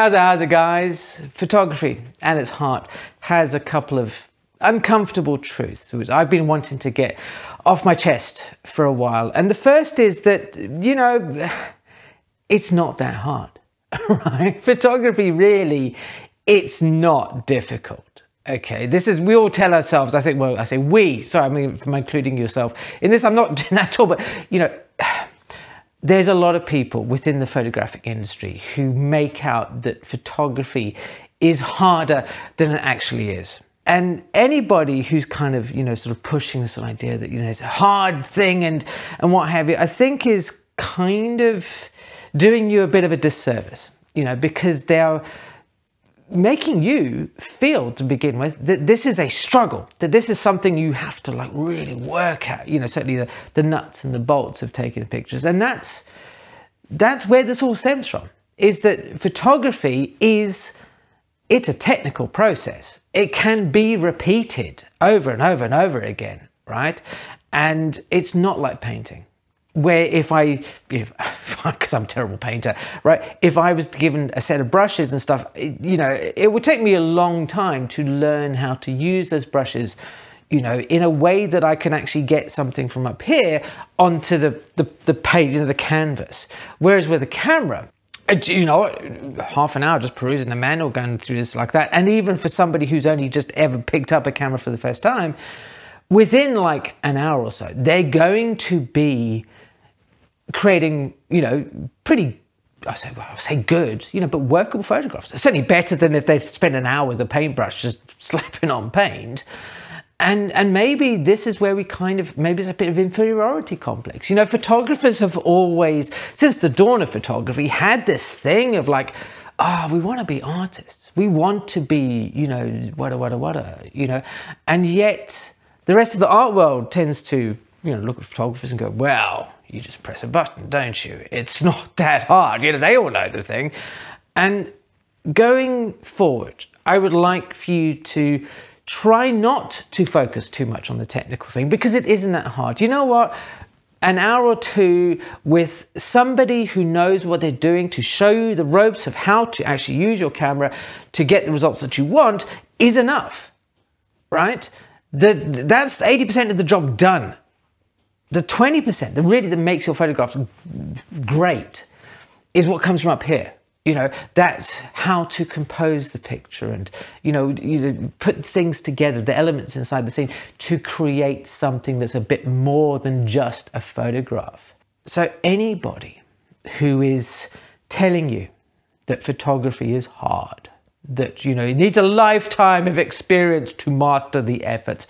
How's it, how's it, guys? Photography and its heart has a couple of uncomfortable truths which I've been wanting to get off my chest for a while. And the first is that, you know, it's not that hard, right? Photography really, it's not difficult. Okay, this is, we all tell ourselves, I think, well, I say we, sorry, I mean, I'm including yourself in this, I'm not doing that at all, but, you know, there's a lot of people within the photographic industry who make out that photography is harder than it actually is. And anybody who's kind of, you know, sort of pushing this idea that, you know, it's a hard thing and, and what have you, I think is kind of doing you a bit of a disservice, you know, because they're making you feel to begin with that this is a struggle, that this is something you have to like really work at, you know, certainly the, the nuts and the bolts of taking pictures. And that's, that's where this all stems from, is that photography is, it's a technical process. It can be repeated over and over and over again, right? And it's not like painting where if I, because I'm a terrible painter, right? If I was given a set of brushes and stuff, you know, it would take me a long time to learn how to use those brushes, you know, in a way that I can actually get something from up here onto the, the, the page, you know, the canvas. Whereas with a camera, uh, you know, half an hour just perusing the manual, going through this like that. And even for somebody who's only just ever picked up a camera for the first time, within like an hour or so, they're going to be creating, you know, pretty, I say, well, I say good, you know, but workable photographs. Certainly better than if they'd spent an hour with a paintbrush just slapping on paint. And, and maybe this is where we kind of, maybe it's a bit of inferiority complex. You know, photographers have always, since the dawn of photography, had this thing of like, ah, oh, we want to be artists. We want to be, you know, wada, wada, wada, you know. And yet the rest of the art world tends to, you know, look at photographers and go, well, you just press a button, don't you? It's not that hard. You know, they all know the thing. And going forward, I would like for you to try not to focus too much on the technical thing because it isn't that hard. You know what? An hour or two with somebody who knows what they're doing to show you the ropes of how to actually use your camera to get the results that you want is enough, right? That's 80% of the job done the 20% that really that makes your photographs great is what comes from up here. You know that's how to compose the picture and you know you know put things together the elements inside the scene to create something that's a bit more than just a photograph. So anybody who is telling you that photography is hard that you know it needs a lifetime of experience to master the effort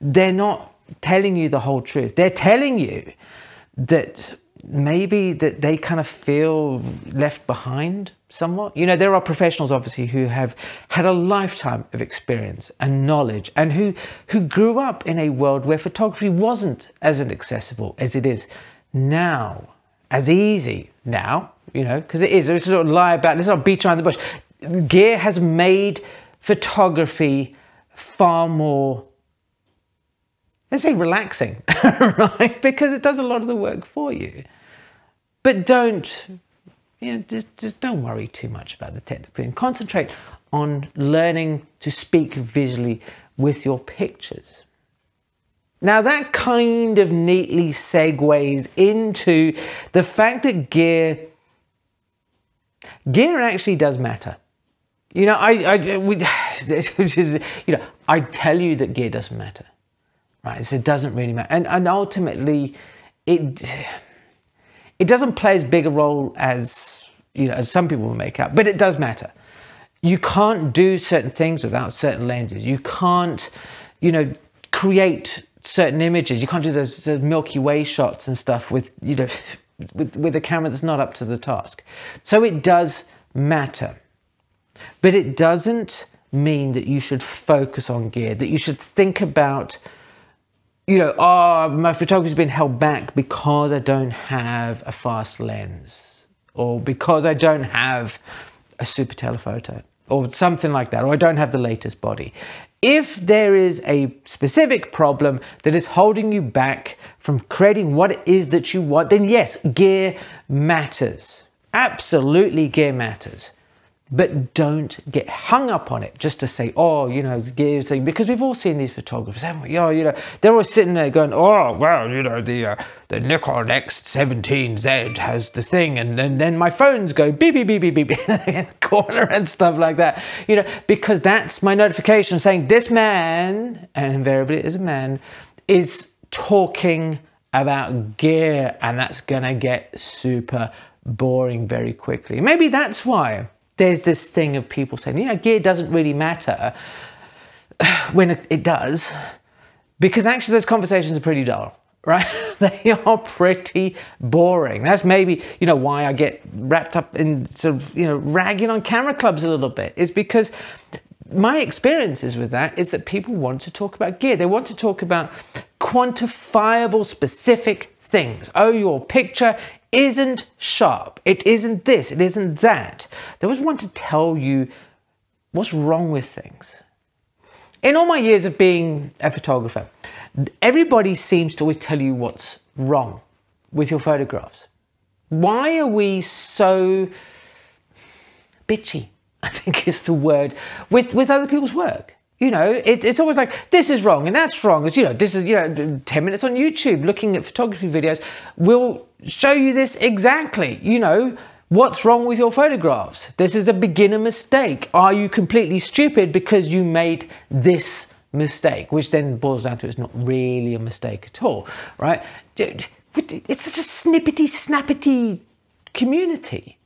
they're not telling you the whole truth. They're telling you that maybe that they kind of feel left behind somewhat. You know, there are professionals obviously who have had a lifetime of experience and knowledge and who who grew up in a world where photography wasn't as accessible as it is now, as easy now, you know, because it is. It's a little lie about, let's not beat around the bush. Gear has made photography far more let's say relaxing, right? Because it does a lot of the work for you. But don't, you know, just, just don't worry too much about the technical thing. Concentrate on learning to speak visually with your pictures. Now that kind of neatly segues into the fact that gear, gear actually does matter. You know, I, I we, you know, I tell you that gear doesn't matter right? So it doesn't really matter. And, and ultimately, it, it doesn't play as big a role as, you know, as some people will make out, but it does matter. You can't do certain things without certain lenses. You can't, you know, create certain images. You can't do those, those Milky Way shots and stuff with, you know, with, with a camera that's not up to the task. So it does matter. But it doesn't mean that you should focus on gear, that you should think about you know, oh, my photography's been held back because I don't have a fast lens or because I don't have a super telephoto or something like that, or I don't have the latest body. If there is a specific problem that is holding you back from creating what it is that you want, then yes, gear matters. Absolutely, gear matters. But don't get hung up on it just to say, oh, you know, gears thing, because we've all seen these photographers, haven't we? Oh, you know, they're all sitting there going, oh, well, you know, the uh, the Nikon X17Z has the thing, and then then my phones go beep beep beep beep beep in the corner and stuff like that, you know, because that's my notification saying this man, and invariably it is a man, is talking about gear, and that's gonna get super boring very quickly. Maybe that's why there's this thing of people saying, you know, gear doesn't really matter when it, it does, because actually those conversations are pretty dull right? they are pretty boring. That's maybe, you know, why I get wrapped up in sort of, you know, ragging on camera clubs a little bit, is because my experiences with that is that people want to talk about gear. They want to talk about quantifiable, specific things. Oh, your picture isn't sharp. It isn't this. It isn't that. They always want to tell you what's wrong with things. In all my years of being a photographer, everybody seems to always tell you what's wrong with your photographs. Why are we so bitchy? I think is the word with with other people's work. You know, it, it's always like this is wrong and that's wrong. It's you know, this is you know, ten minutes on YouTube looking at photography videos will show you this exactly. You know, what's wrong with your photographs? This is a beginner mistake. Are you completely stupid because you made this mistake? Which then boils down to it's not really a mistake at all, right? It's such a snippety, snappity community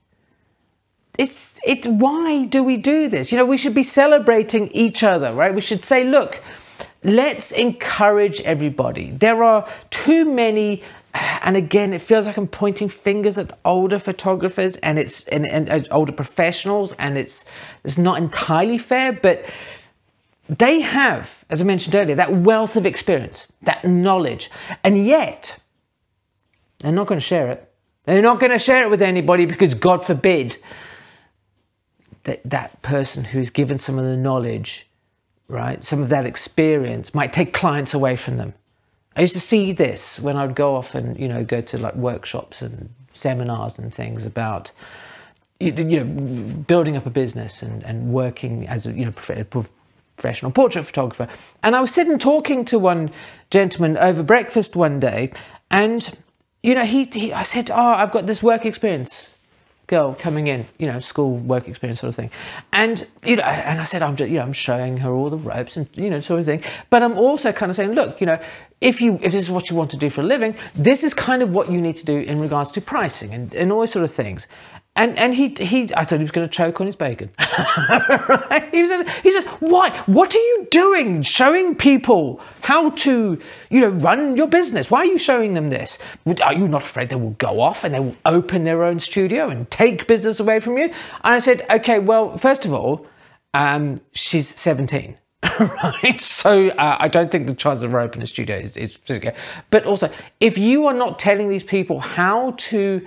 it's it's why do we do this? You know, we should be celebrating each other, right? We should say, look, let's encourage everybody. There are too many and again, it feels like I'm pointing fingers at older photographers and it's and, and uh, older professionals, and it's it's not entirely fair, but they have, as I mentioned earlier, that wealth of experience, that knowledge, and yet they're not going to share it. They're not going to share it with anybody because, God forbid, that that person who's given some of the knowledge, right, some of that experience might take clients away from them. I used to see this when I'd go off and you know go to like workshops and seminars and things about you know building up a business and, and working as a you know professional portrait photographer. And I was sitting talking to one gentleman over breakfast one day, and you know he, he I said, "Oh, I've got this work experience." Girl coming in, you know, school work experience sort of thing. And, you know, and I said, I'm just, you know, I'm showing her all the ropes and, you know, sort of thing. But I'm also kind of saying, look, you know, if you, if this is what you want to do for a living, this is kind of what you need to do in regards to pricing and, and all those sort of things. And and he he I thought he was going to choke on his bacon. He said he said why? What are you doing? Showing people how to you know run your business? Why are you showing them this? Are you not afraid they will go off and they will open their own studio and take business away from you? And I said, okay, well, first of all, um, she's seventeen. right? So uh, I don't think the chance of her opening a studio is, is But also, if you are not telling these people how to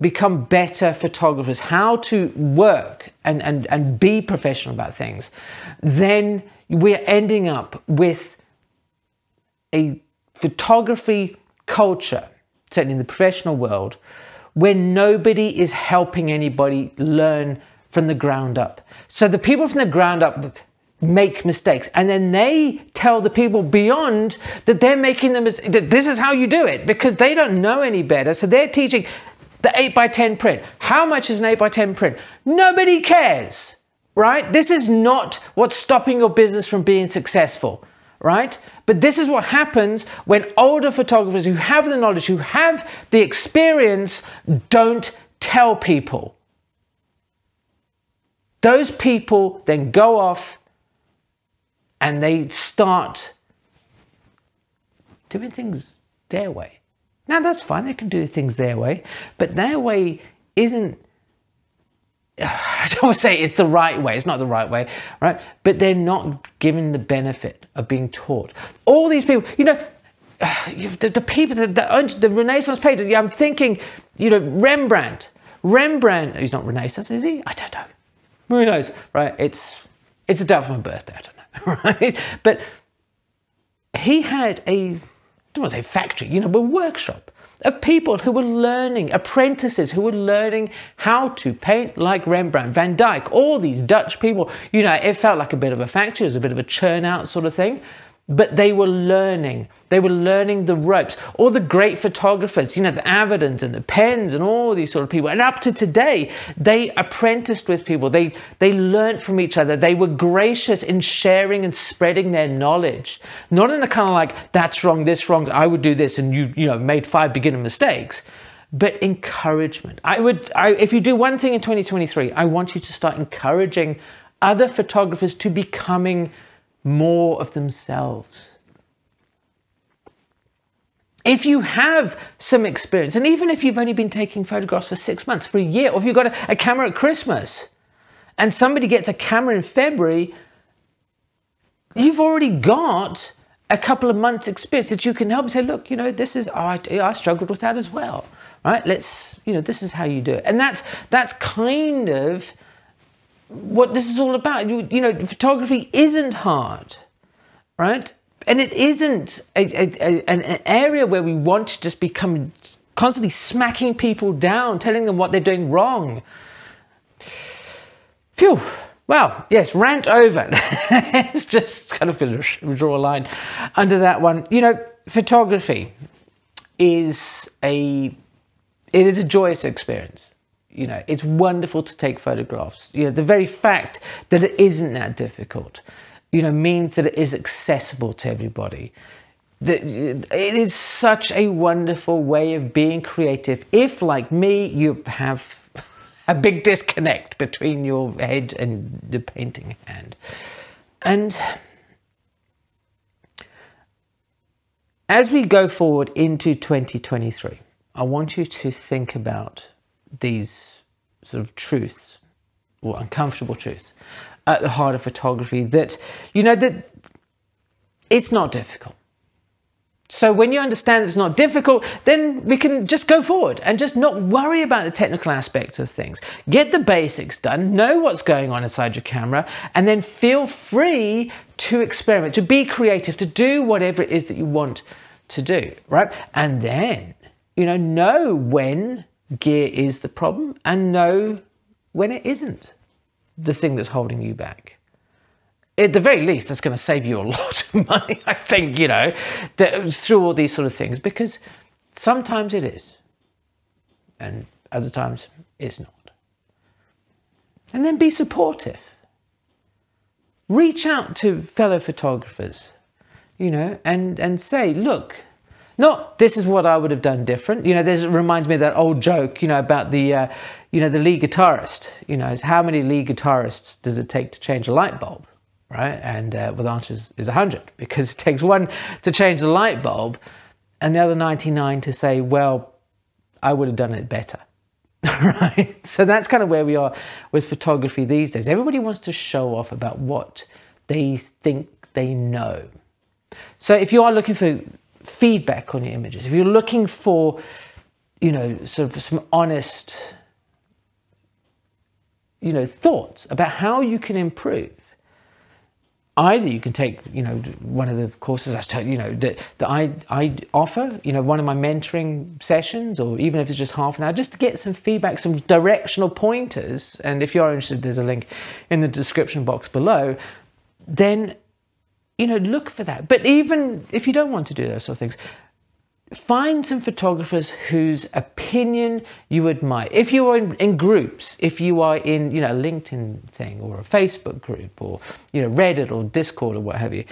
become better photographers, how to work and, and, and be professional about things, then we're ending up with a photography culture, certainly in the professional world, where nobody is helping anybody learn from the ground up. So the people from the ground up make mistakes and then they tell the people beyond that they're making them that this is how you do it because they don't know any better so they're teaching the 8x10 print. How much is an 8x10 print? Nobody cares, right? This is not what's stopping your business from being successful, right? But this is what happens when older photographers who have the knowledge, who have the experience, don't tell people. Those people then go off and they start doing things their way. Now that's fine, they can do things their way, but their way isn't I don't want to say it's the right way, it's not the right way, right? But they're not given the benefit of being taught. All these people, you know, the, the people, the, the, the Renaissance painters, I'm thinking, you know, Rembrandt. Rembrandt, he's not Renaissance, is he? I don't know. Who knows, right? It's, it's a doubt for my birthday, I don't know, right? But he had a don't want to say factory, you know, a workshop. of people who were learning, apprentices who were learning how to paint like Rembrandt, Van Dyck, all these Dutch people. You know, it felt like a bit of a factory, it was a bit of a churn out sort of thing but they were learning. They were learning the ropes. All the great photographers, you know, the Avedons and the Penns and all these sort of people. And up to today, they apprenticed with people. They, they learned from each other. They were gracious in sharing and spreading their knowledge. Not in a kind of like, that's wrong, this wrong, I would do this, and you, you know, made five beginner mistakes. But encouragement. I would, I, if you do one thing in 2023, I want you to start encouraging other photographers to becoming more of themselves. If you have some experience, and even if you've only been taking photographs for six months, for a year, or if you've got a, a camera at Christmas, and somebody gets a camera in February, you've already got a couple of months experience that you can help and say, look, you know, this is, oh, I, I struggled with that as well, right? Let's, you know, this is how you do it. And that's, that's kind of what this is all about. You, you know, photography isn't hard, right? And it isn't a, a, a, an area where we want to just become constantly smacking people down, telling them what they're doing wrong. Phew. Well, yes, rant over. it's just kind of draw a line under that one. You know, photography is a it is a joyous experience. You know, it's wonderful to take photographs. You know, the very fact that it isn't that difficult, you know, means that it is accessible to everybody. It is such a wonderful way of being creative. If, like me, you have a big disconnect between your head and the painting hand. And as we go forward into 2023, I want you to think about these sort of truths or uncomfortable truths at the heart of photography that, you know, that it's not difficult. So when you understand it's not difficult, then we can just go forward and just not worry about the technical aspects of things. Get the basics done, know what's going on inside your camera, and then feel free to experiment, to be creative, to do whatever it is that you want to do, right? And then, you know, know when gear is the problem and know when it isn't the thing that's holding you back. At the very least, that's going to save you a lot of money, I think, you know, through all these sort of things, because sometimes it is, and other times it's not. And then be supportive. Reach out to fellow photographers, you know, and, and say, look, not this is what I would have done different. You know, this reminds me of that old joke, you know, about the, uh, you know, the lead guitarist. You know, is how many lead guitarists does it take to change a light bulb, right? And uh, well, the answer is, is 100 because it takes one to change the light bulb and the other 99 to say, well, I would have done it better. right? So that's kind of where we are with photography these days. Everybody wants to show off about what they think they know. So if you are looking for feedback on your images, if you're looking for, you know, sort of some honest, you know, thoughts about how you can improve, either you can take, you know, one of the courses I tell you know that, that I, I offer, you know, one of my mentoring sessions, or even if it's just half an hour, just to get some feedback, some directional pointers. And if you're interested, there's a link in the description box below. Then you know, look for that. But even if you don't want to do those sort of things, find some photographers whose opinion you admire. If you are in, in, groups, if you are in, you know, a LinkedIn thing or a Facebook group or, you know, Reddit or Discord or what have you,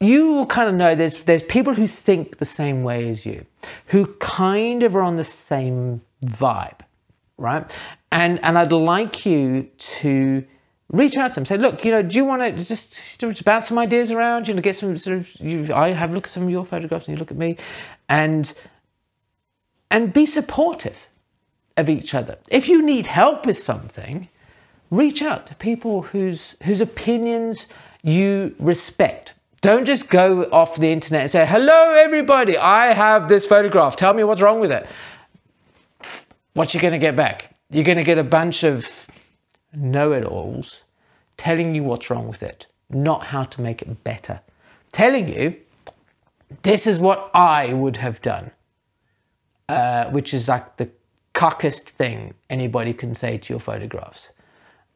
you will kind of know there's, there's people who think the same way as you, who kind of are on the same vibe, right? And, and I'd like you to reach out to them. Say, look, you know, do you want to just, just bounce some ideas around? You know, get some sort of. You, I have a look at some of your photographs, and you look at me, and and be supportive of each other. If you need help with something, reach out to people whose whose opinions you respect. Don't just go off the internet and say, "Hello, everybody! I have this photograph. Tell me what's wrong with it." What you going to get back? You're going to get a bunch of know it alls telling you what's wrong with it, not how to make it better. Telling you, this is what I would have done. uh, which is like the cuckest thing anybody can say to your photographs,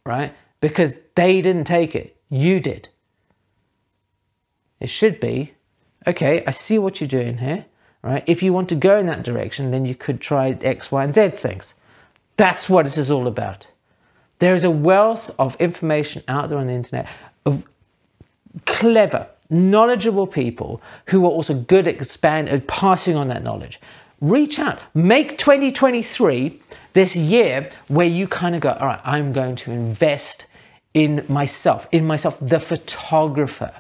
right? Because they didn't take it, you did. It should be, okay, I see what you're doing here, right? If you want to go in that direction, then you could try X, Y, and Z things. That's what this is all about. There is a wealth of information out there on the internet of clever, knowledgeable people who are also good at expanding, passing on that knowledge. Reach out. Make 2023 this year where you kind of go, all right, I'm going to invest in myself, in myself, the photographer.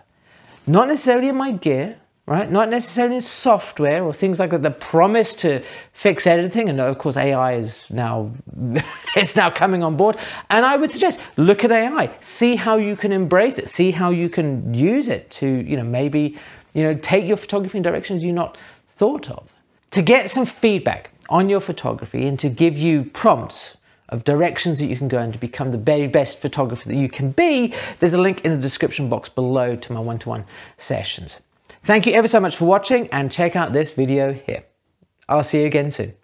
Not necessarily in my gear, right? Not necessarily in software or things like that. The promise to fix editing, and of course AI is now it's now coming on board. And I would suggest look at AI, see how you can embrace it, see how you can use it to you know maybe you know take your photography in directions you not thought of. To get some feedback on your photography and to give you prompts of directions that you can go in to become the very best photographer that you can be, there's a link in the description box below to my one-to-one -one sessions. Thank you ever so much for watching and check out this video here. I'll see you again soon.